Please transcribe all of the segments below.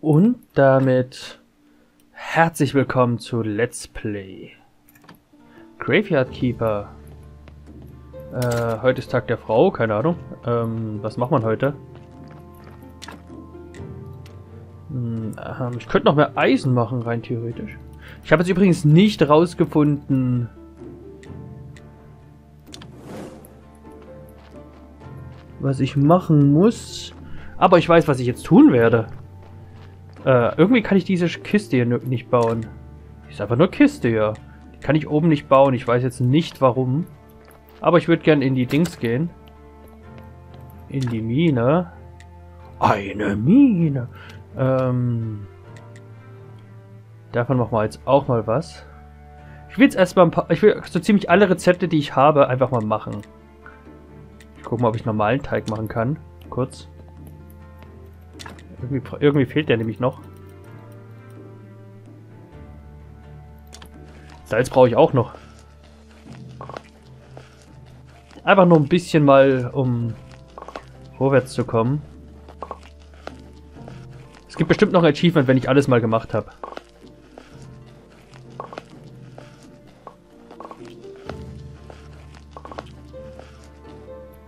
Und damit herzlich willkommen zu Let's Play Graveyard Keeper. Äh, heute ist Tag der Frau, keine Ahnung. Ähm, was macht man heute? Hm, ähm, ich könnte noch mehr Eisen machen, rein theoretisch. Ich habe jetzt übrigens nicht rausgefunden, was ich machen muss. Aber ich weiß, was ich jetzt tun werde. Äh, irgendwie kann ich diese Kiste hier nicht bauen. Die ist einfach nur Kiste hier. Die kann ich oben nicht bauen. Ich weiß jetzt nicht warum. Aber ich würde gerne in die Dings gehen. In die Mine. Eine Mine. Ähm, davon machen wir jetzt auch mal was. Ich will jetzt erstmal ein paar... Ich will so ziemlich alle Rezepte, die ich habe, einfach mal machen. Ich gucke mal, ob ich normalen Teig machen kann. Kurz. Irgendwie, irgendwie fehlt der nämlich noch. Salz brauche ich auch noch. Einfach nur ein bisschen mal, um vorwärts zu kommen. Es gibt bestimmt noch ein Achievement, wenn ich alles mal gemacht habe.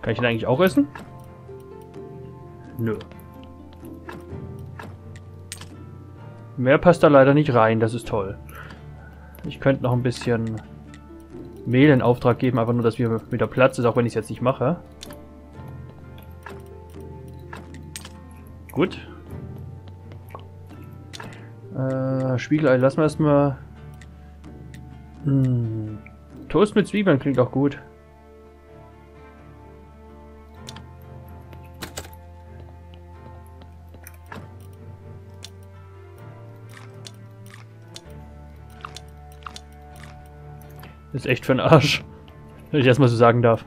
Kann ich den eigentlich auch essen? Nö. Mehr passt da leider nicht rein, das ist toll. Ich könnte noch ein bisschen Mehl in Auftrag geben, einfach nur, dass wir wieder Platz ist, auch wenn ich es jetzt nicht mache. Gut. Äh, Spiegelei lassen wir erstmal. Hm. Toast mit Zwiebeln klingt auch gut. Ist echt für den Arsch. Wenn ich erstmal so sagen darf.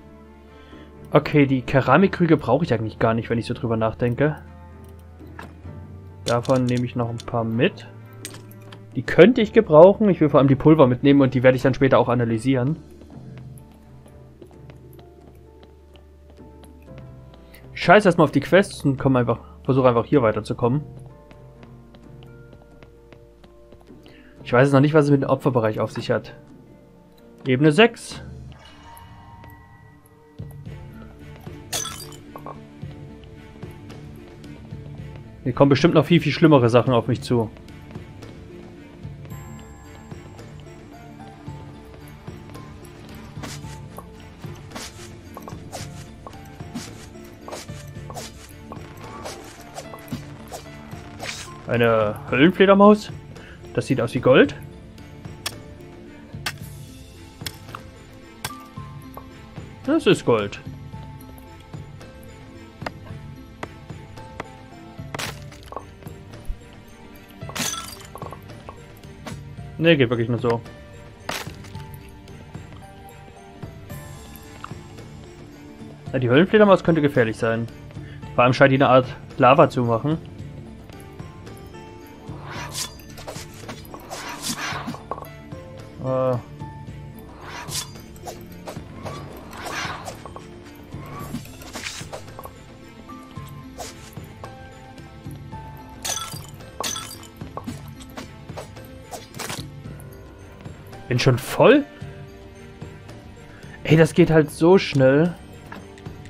Okay, die Keramikkrüge brauche ich eigentlich gar nicht, wenn ich so drüber nachdenke. Davon nehme ich noch ein paar mit. Die könnte ich gebrauchen. Ich will vor allem die Pulver mitnehmen und die werde ich dann später auch analysieren. Ich scheiße erstmal auf die Quests und komme einfach, versuche einfach hier weiterzukommen. Ich weiß noch nicht, was es mit dem Opferbereich auf sich hat. Ebene 6. Hier kommen bestimmt noch viel, viel schlimmere Sachen auf mich zu. Eine Höllenfledermaus? Das sieht aus wie Gold. Ist Gold. Ne, geht wirklich nur so. Ja, die Höllenfledermaus könnte gefährlich sein. Vor allem scheint die eine Art Lava zu machen. Ey, das geht halt so schnell.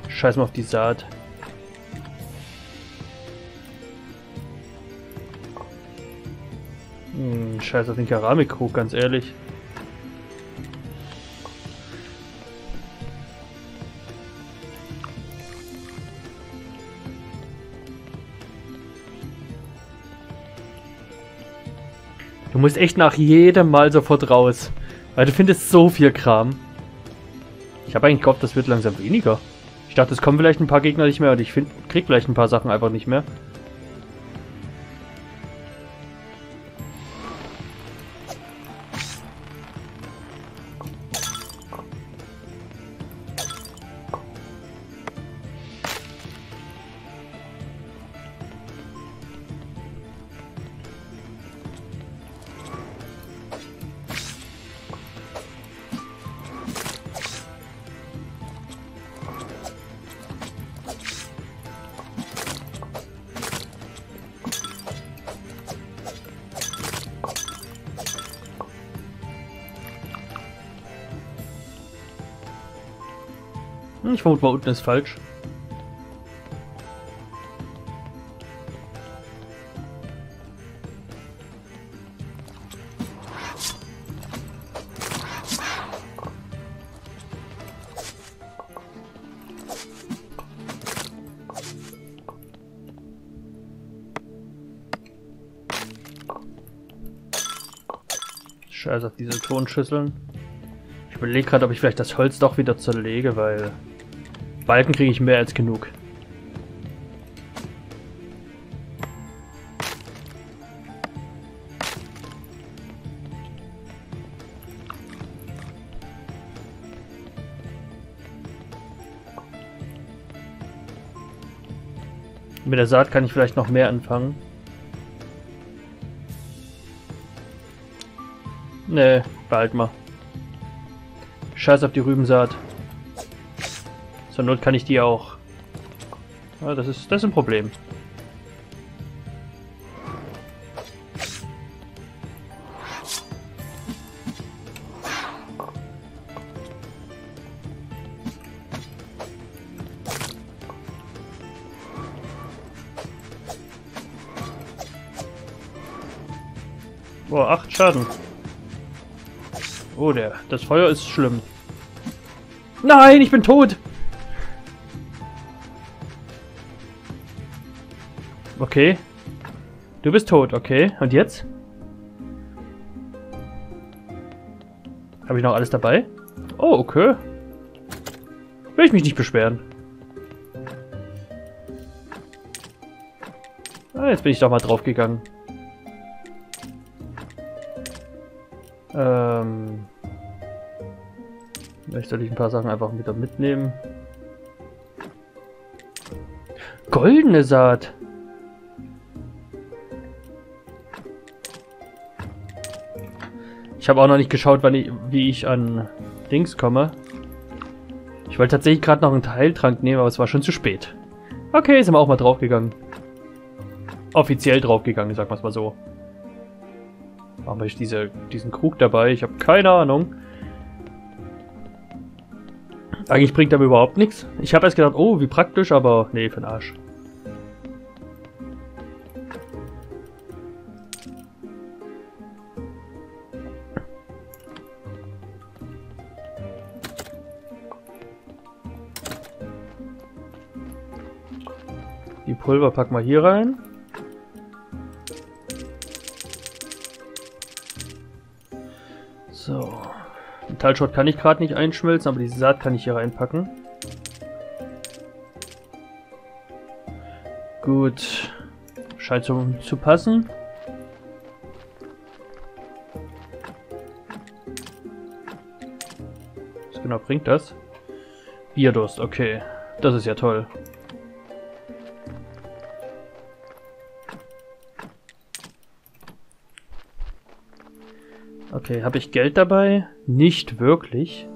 Scheiß mal auf die Saat. Hm, scheiß auf den Keramikkrug, ganz ehrlich. Du musst echt nach jedem Mal sofort raus. Weil du findest so viel Kram. Ich habe eigentlich gehofft, das wird langsam weniger. Ich dachte, es kommen vielleicht ein paar Gegner nicht mehr und ich find, krieg vielleicht ein paar Sachen einfach nicht mehr. Ich vermute mal, unten ist falsch. Scheiß auf diese Tonschüsseln. Ich überlege gerade, ob ich vielleicht das Holz doch wieder zerlege, weil Balken kriege ich mehr als genug. Mit der Saat kann ich vielleicht noch mehr anfangen. Nee, behalt mal. Scheiß auf die Rübensaat. Zur Not kann ich die auch. Ja, das ist das ist ein Problem. Boah, acht Schaden. Oh, der, das Feuer ist schlimm. Nein, ich bin tot! Okay. Du bist tot, okay. Und jetzt? Habe ich noch alles dabei? Oh, okay. Will ich mich nicht beschweren. Ah, jetzt bin ich doch mal draufgegangen. Ähm, vielleicht soll ich ein paar Sachen einfach wieder mitnehmen. Goldene Saat. Ich habe auch noch nicht geschaut, wann ich, wie ich an Dings komme. Ich wollte tatsächlich gerade noch einen Teiltrank nehmen, aber es war schon zu spät. Okay, sind wir auch mal draufgegangen. Offiziell draufgegangen, sag mal so. Warum habe ich diese, diesen Krug dabei? Ich habe keine Ahnung. Eigentlich bringt er mir überhaupt nichts. Ich habe erst gedacht, oh, wie praktisch, aber nee, für den Arsch. Die Pulver packen wir hier rein. So. Metallschrott kann ich gerade nicht einschmelzen, aber die Saat kann ich hier reinpacken. Gut. Scheint so zu passen. Was genau bringt das? Bierdurst, okay. Das ist ja toll. Okay, habe ich Geld dabei? Nicht wirklich.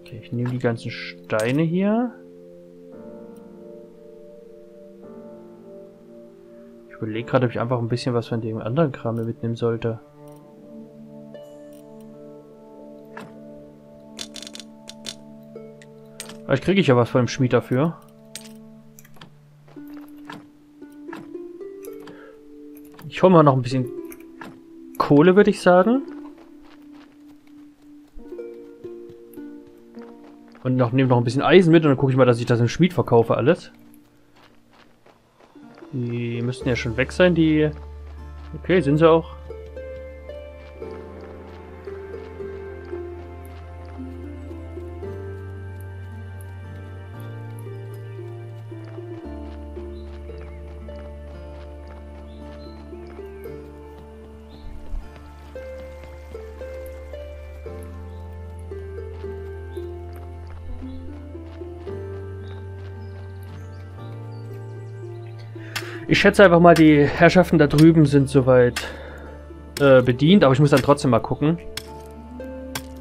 Okay, ich nehme die ganzen Steine hier. Ich überlege gerade, ob ich einfach ein bisschen was von dem anderen Kram mitnehmen sollte. Vielleicht kriege ich ja was von dem Schmied dafür. Ich hole mal noch ein bisschen Kohle, würde ich sagen. Und noch, nehme noch ein bisschen Eisen mit und dann gucke ich mal, dass ich das im Schmied verkaufe alles. Die müssten ja schon weg sein, die... Okay, sind sie auch. Ich schätze einfach mal, die Herrschaften da drüben sind soweit äh, bedient, aber ich muss dann trotzdem mal gucken.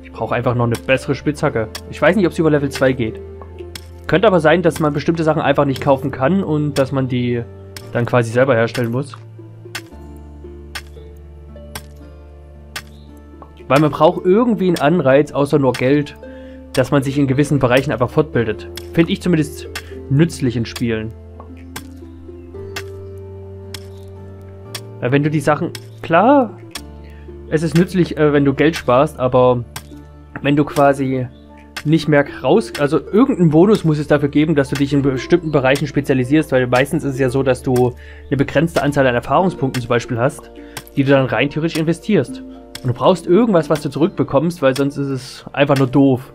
Ich brauche einfach noch eine bessere Spitzhacke. Ich weiß nicht, ob es über Level 2 geht. Könnte aber sein, dass man bestimmte Sachen einfach nicht kaufen kann und dass man die dann quasi selber herstellen muss. Weil man braucht irgendwie einen Anreiz, außer nur Geld, dass man sich in gewissen Bereichen einfach fortbildet. Finde ich zumindest nützlich in Spielen. Wenn du die Sachen... Klar, es ist nützlich, äh, wenn du Geld sparst, aber wenn du quasi nicht mehr raus... Also irgendeinen Bonus muss es dafür geben, dass du dich in bestimmten Bereichen spezialisierst, weil meistens ist es ja so, dass du eine begrenzte Anzahl an Erfahrungspunkten zum Beispiel hast, die du dann rein theoretisch investierst. Und du brauchst irgendwas, was du zurückbekommst, weil sonst ist es einfach nur doof.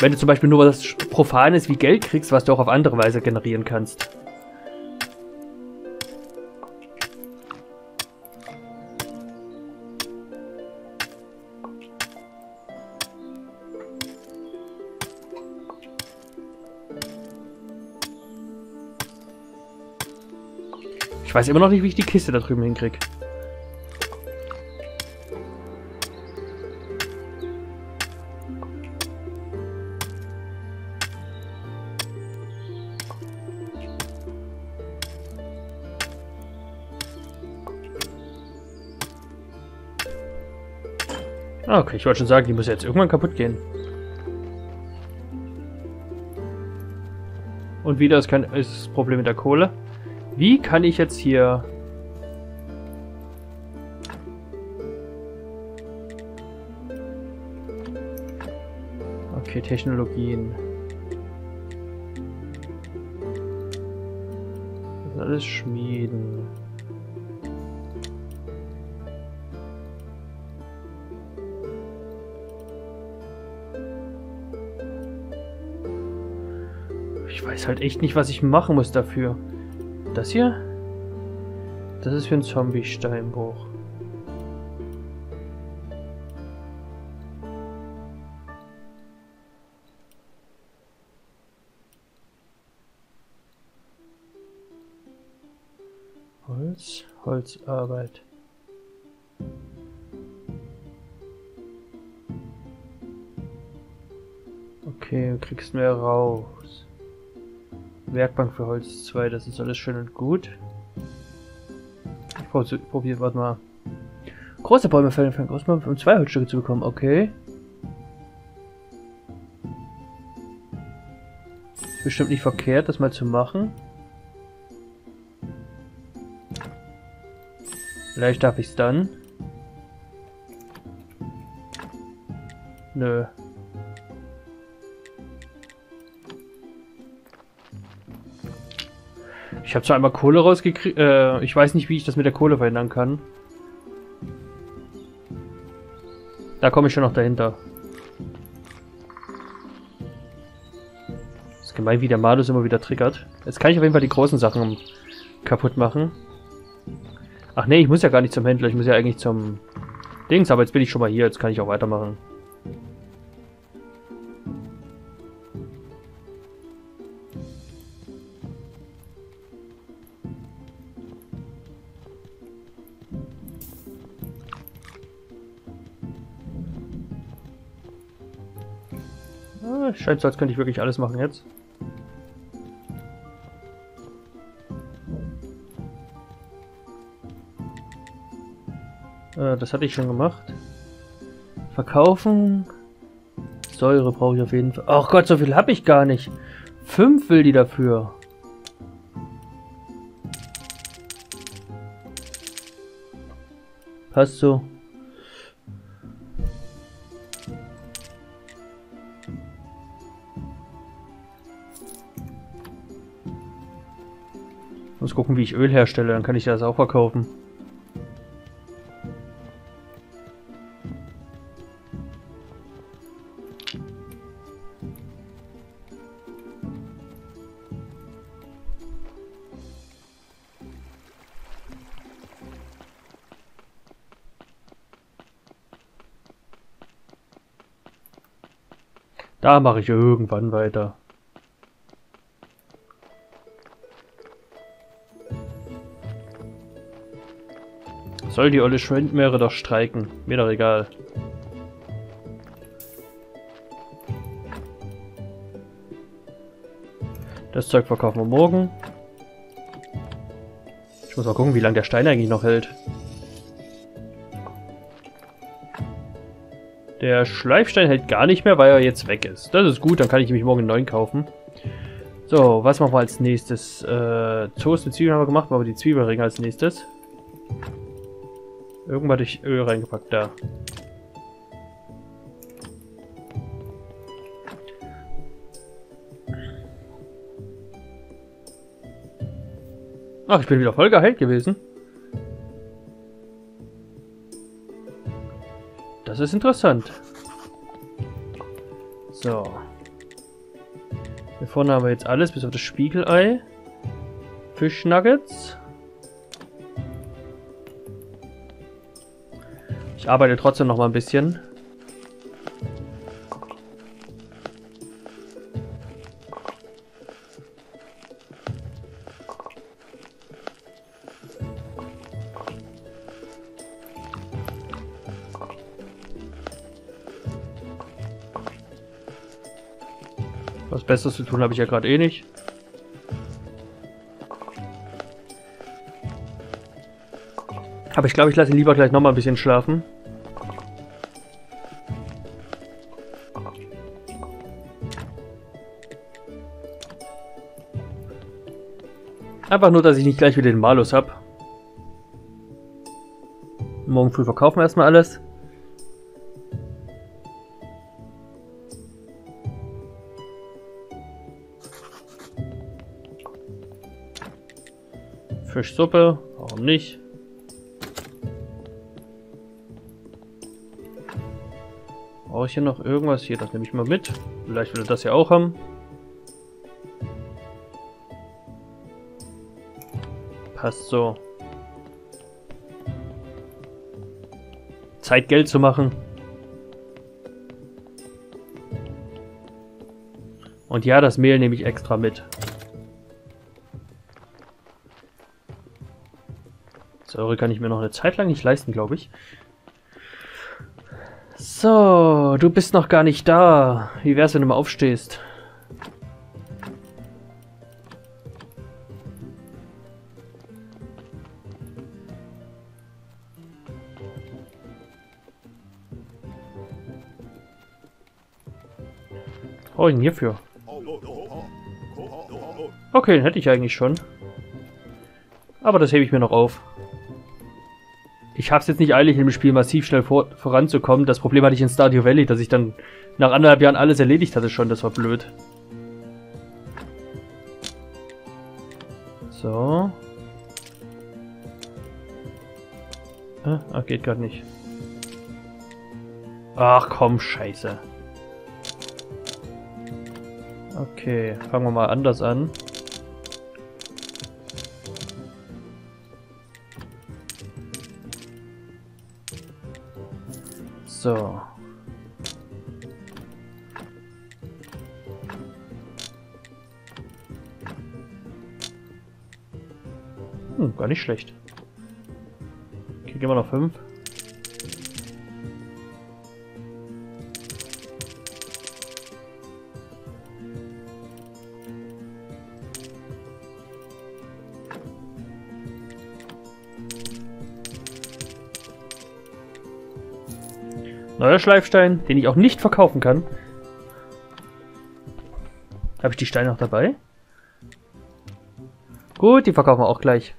Wenn du zum Beispiel nur was Profanes wie Geld kriegst, was du auch auf andere Weise generieren kannst. Ich weiß immer noch nicht, wie ich die Kiste da drüben hinkriege. Ah, okay, ich wollte schon sagen, die muss jetzt irgendwann kaputt gehen. Und wieder ist, kein, ist das Problem mit der Kohle. Wie kann ich jetzt hier... Okay, Technologien. Das ist alles Schmieden. Ich weiß halt echt nicht, was ich machen muss dafür. Das hier? Das ist für ein Zombie-Steinbruch. Holz, Holzarbeit. Okay, du kriegst mehr raus. Werkbank für Holz 2, das ist alles schön und gut. Ich probiere, warte mal. Große Bäume fällen für große Bäume, um zwei Holzstücke zu bekommen, okay. Bestimmt nicht verkehrt, das mal zu machen. Vielleicht darf ich es dann. Nö. Ich habe zwar einmal Kohle rausgekriegt, äh, ich weiß nicht, wie ich das mit der Kohle verhindern kann. Da komme ich schon noch dahinter. Das ist gemein, wie der Malus immer wieder triggert. Jetzt kann ich auf jeden Fall die großen Sachen kaputt machen. Ach nee, ich muss ja gar nicht zum Händler, ich muss ja eigentlich zum Dings, aber jetzt bin ich schon mal hier, jetzt kann ich auch weitermachen. Scheint so, als könnte ich wirklich alles machen jetzt. Äh, das hatte ich schon gemacht. Verkaufen. Säure brauche ich auf jeden Fall. Ach Gott, so viel habe ich gar nicht. Fünf will die dafür. Passt so. Muss gucken, wie ich Öl herstelle, dann kann ich das auch verkaufen. Da mache ich irgendwann weiter. Soll die olle Schwindmeere doch streiken. Mir doch egal. Das Zeug verkaufen wir morgen. Ich muss mal gucken, wie lange der Stein eigentlich noch hält. Der Schleifstein hält gar nicht mehr, weil er jetzt weg ist. Das ist gut, dann kann ich mich morgen einen neuen kaufen. So, was machen wir als nächstes? Äh, Toast mit Zwiebeln haben wir gemacht, aber die Zwiebelringe als nächstes. Irgendwann durch Öl reingepackt, da. Ach, ich bin wieder voll geheilt gewesen. Das ist interessant. So. Hier vorne haben wir jetzt alles, bis auf das Spiegelei. Fischnuggets. Ich arbeite trotzdem noch mal ein bisschen. Was Besseres zu tun habe ich ja gerade eh nicht. Aber ich glaube, ich lasse ihn lieber gleich noch mal ein bisschen schlafen. Einfach nur, dass ich nicht gleich wieder den Malus habe. Morgen früh verkaufen wir erstmal alles. Fischsuppe, warum nicht? Brauche ich hier noch irgendwas? Hier, das nehme ich mal mit. Vielleicht will er das ja auch haben. Passt so. Zeit Geld zu machen. Und ja, das Mehl nehme ich extra mit. Säure kann ich mir noch eine Zeit lang nicht leisten, glaube ich. So, du bist noch gar nicht da. Wie wär's, wenn du mal aufstehst? Oh, ihn hierfür. Okay, den hätte ich eigentlich schon. Aber das hebe ich mir noch auf. Ich habe es jetzt nicht eilig, in dem Spiel massiv schnell vor voranzukommen. Das Problem hatte ich in Stardew Valley, dass ich dann nach anderthalb Jahren alles erledigt hatte schon. Das war blöd. So. Ah, ah geht gerade nicht. Ach komm, scheiße. Okay, fangen wir mal anders an. So. Hm, gar nicht schlecht. Okay, wir noch fünf. Neuer Schleifstein, den ich auch nicht verkaufen kann. Habe ich die Steine noch dabei? Gut, die verkaufen wir auch gleich.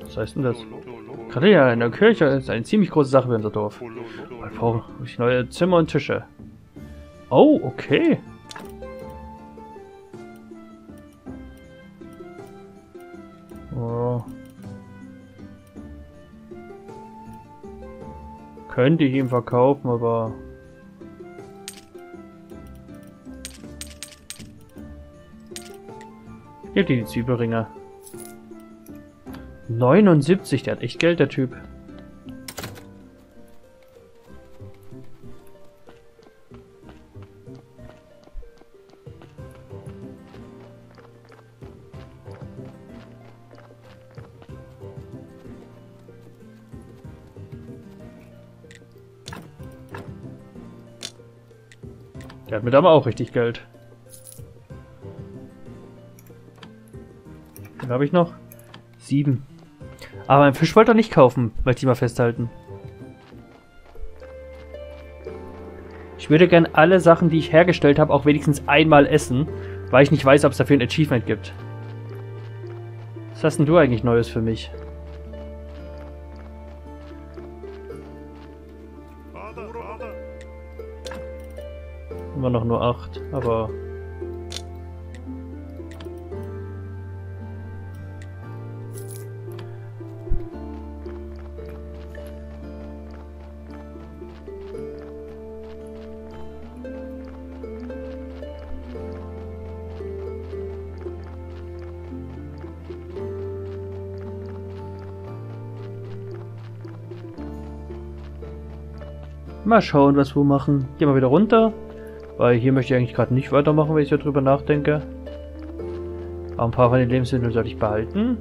Was heißt denn das? Ja, in der Kirche ist eine ziemlich große Sache für unser Dorf. Wir brauchen neue Zimmer und Tische. Oh, okay. Könnte ich ihm verkaufen, aber... Hier die Zwiebelringe. 79, der hat echt Geld, der Typ. Wird aber auch richtig Geld. Dann habe ich noch sieben. Aber einen Fisch wollte er nicht kaufen, möchte ich mal festhalten. Ich würde gern alle Sachen, die ich hergestellt habe, auch wenigstens einmal essen, weil ich nicht weiß, ob es dafür ein Achievement gibt. Was hast denn du eigentlich Neues für mich? Noch nur acht, aber Mal schauen, was wir machen. Gehen wir wieder runter. Weil hier möchte ich eigentlich gerade nicht weitermachen, wenn ich so drüber nachdenke. Aber ein paar von den Lebensmitteln sollte ich behalten.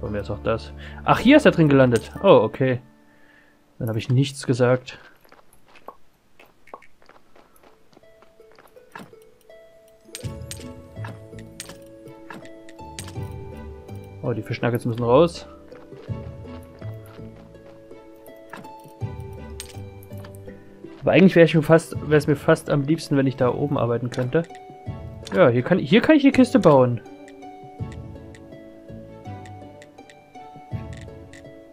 Von mir ist auch das. Ach, hier ist er drin gelandet. Oh, okay. Dann habe ich nichts gesagt. Oh, die Fischnuggets müssen raus. Aber eigentlich wäre es mir fast am liebsten, wenn ich da oben arbeiten könnte. Ja, hier kann, hier kann ich die Kiste bauen.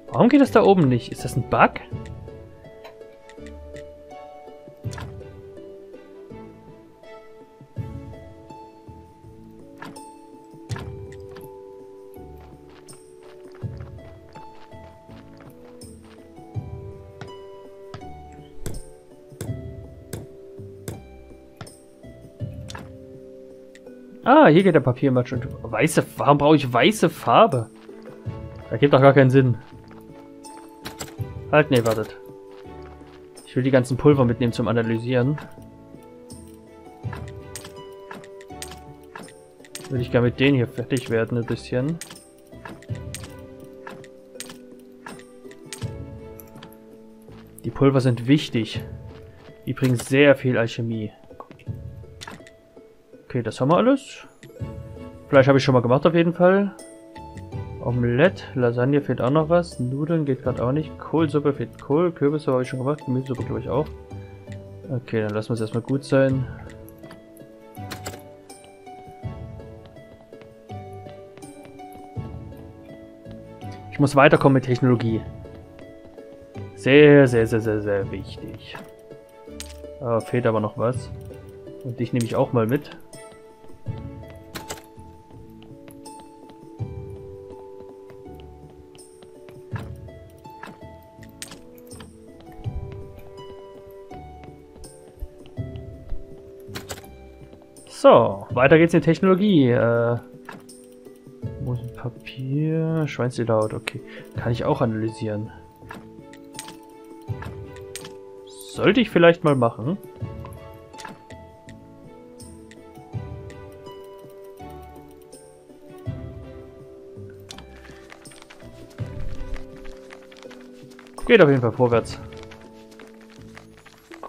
Warum geht das da oben nicht? Ist das ein Bug? Ah, hier geht der Papiermatsch. Und weiße, warum brauche ich weiße Farbe? Das gibt doch gar keinen Sinn. Halt, nee, wartet. Ich will die ganzen Pulver mitnehmen zum Analysieren. Will ich gar mit denen hier fertig werden, ein bisschen. Die Pulver sind wichtig. Die bringen sehr viel Alchemie. Okay, das haben wir alles. Fleisch habe ich schon mal gemacht auf jeden Fall. Omelette, Lasagne fehlt auch noch was. Nudeln geht gerade auch nicht. Kohlsuppe fehlt Kohl. Kürbisse habe ich schon gemacht. Gemüsesuppe glaube ich auch. Okay, dann lassen wir es erstmal gut sein. Ich muss weiterkommen mit Technologie. Sehr, sehr, sehr, sehr, sehr wichtig. Ah, fehlt aber noch was. Und dich nehme ich auch mal mit. So, weiter geht's in Technologie. Äh, Papier, Schweinslederhaut, okay. Kann ich auch analysieren. Sollte ich vielleicht mal machen. Geht auf jeden Fall vorwärts.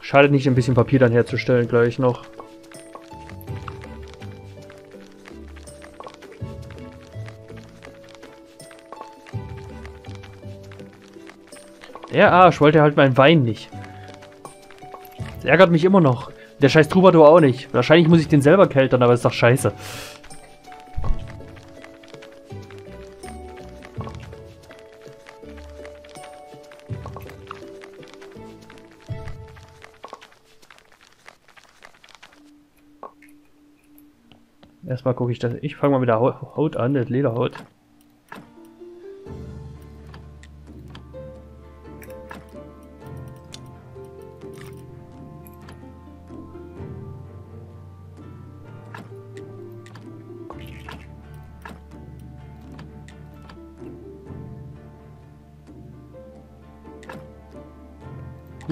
Schadet nicht, ein bisschen Papier dann herzustellen gleich noch. Der Arsch wollte halt meinen Wein nicht. Das ärgert mich immer noch. Der scheiß Troubadour auch nicht. Wahrscheinlich muss ich den selber keltern, aber ist doch scheiße. Erstmal gucke ich das. Ich fange mal mit der Haut an, der Lederhaut.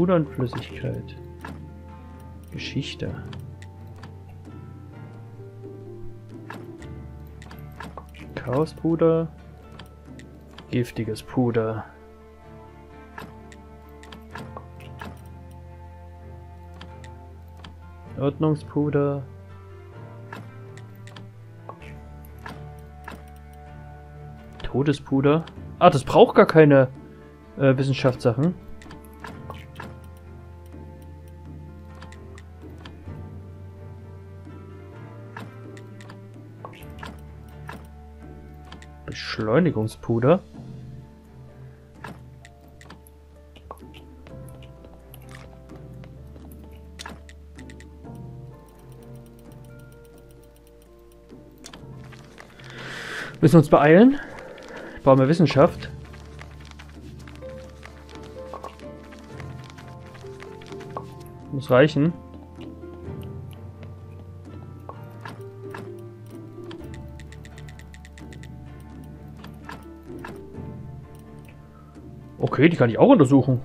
Puder und Flüssigkeit. Geschichte. Chaospuder. Giftiges Puder. Ordnungspuder. Todespuder. Ah, das braucht gar keine äh, Wissenschaftssachen. Beschleunigungspuder. Müssen uns beeilen. Brauchen wir Wissenschaft. Muss reichen. Okay, die kann ich auch untersuchen.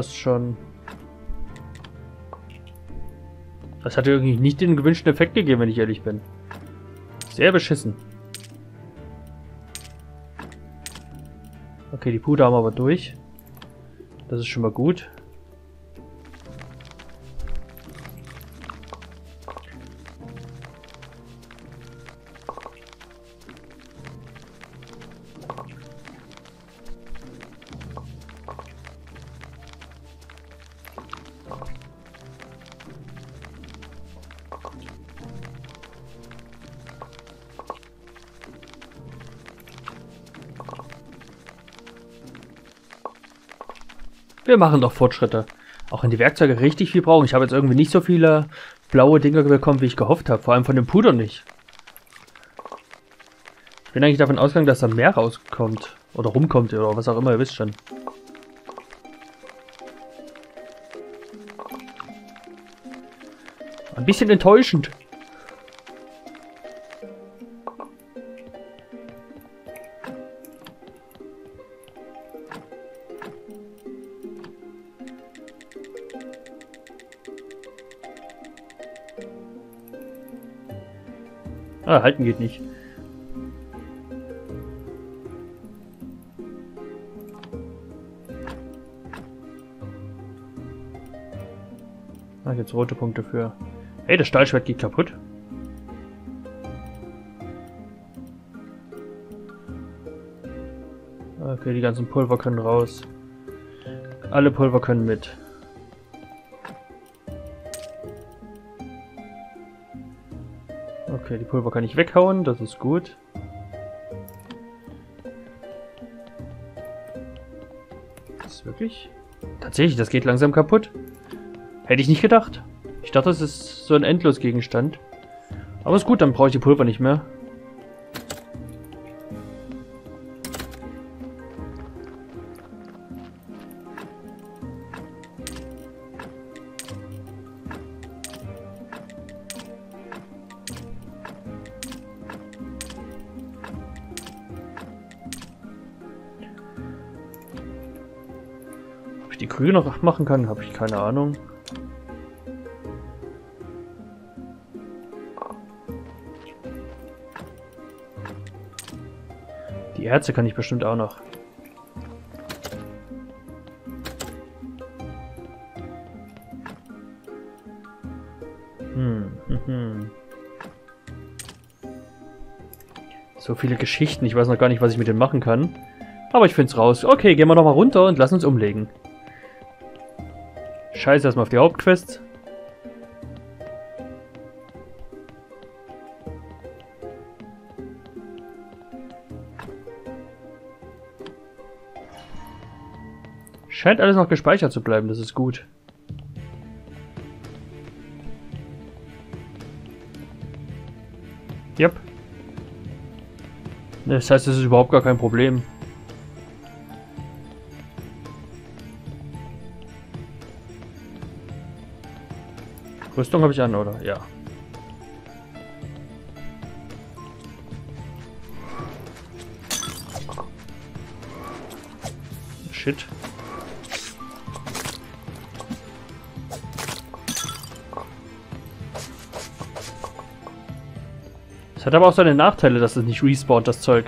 Passt schon. Das hat irgendwie nicht den gewünschten Effekt gegeben, wenn ich ehrlich bin. Sehr beschissen. Okay, die Puder haben wir aber durch. Das ist schon mal gut. Wir machen doch Fortschritte. Auch wenn die Werkzeuge richtig viel brauchen. Ich habe jetzt irgendwie nicht so viele blaue Dinger bekommen, wie ich gehofft habe. Vor allem von dem Puder nicht. Ich bin eigentlich davon ausgegangen, dass da mehr rauskommt. Oder rumkommt oder was auch immer, ihr wisst schon. Ein bisschen enttäuschend. Ah, halten geht nicht. Ah, jetzt rote Punkte für. Hey, das Stahlschwert geht kaputt. Okay, die ganzen Pulver können raus. Alle Pulver können mit. Okay, die Pulver kann ich weghauen, das ist gut. Das ist wirklich... Tatsächlich, das geht langsam kaputt. Hätte ich nicht gedacht. Ich dachte, das ist so ein Endlosgegenstand. Aber ist gut, dann brauche ich die Pulver nicht mehr. Krüge noch machen kann, habe ich keine Ahnung. Die Erze kann ich bestimmt auch noch. Hm, hm, hm. So viele Geschichten, ich weiß noch gar nicht, was ich mit denen machen kann. Aber ich finde es raus. Okay, gehen wir nochmal runter und lassen uns umlegen. Scheiße erstmal auf die Hauptquest. Scheint alles noch gespeichert zu bleiben, das ist gut. Yep. Das heißt, es ist überhaupt gar kein Problem. Rüstung habe ich an, oder? Ja. Shit. Es hat aber auch seine Nachteile, dass es nicht respawnt, das Zeug.